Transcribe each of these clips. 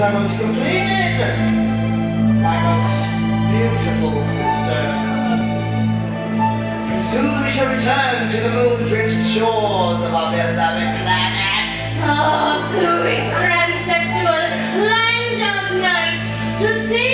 levels completed My most beautiful sister. And soon we shall return to the moon-drenched shores of our beloved planet. Ah, oh, sweet transsexual land of night to see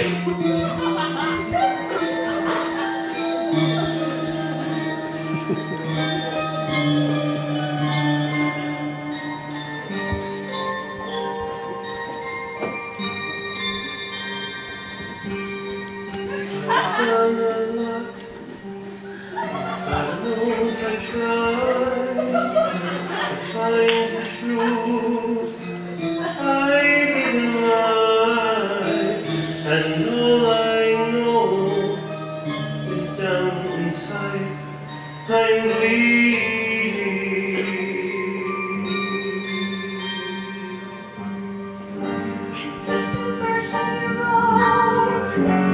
Oh, Gracias.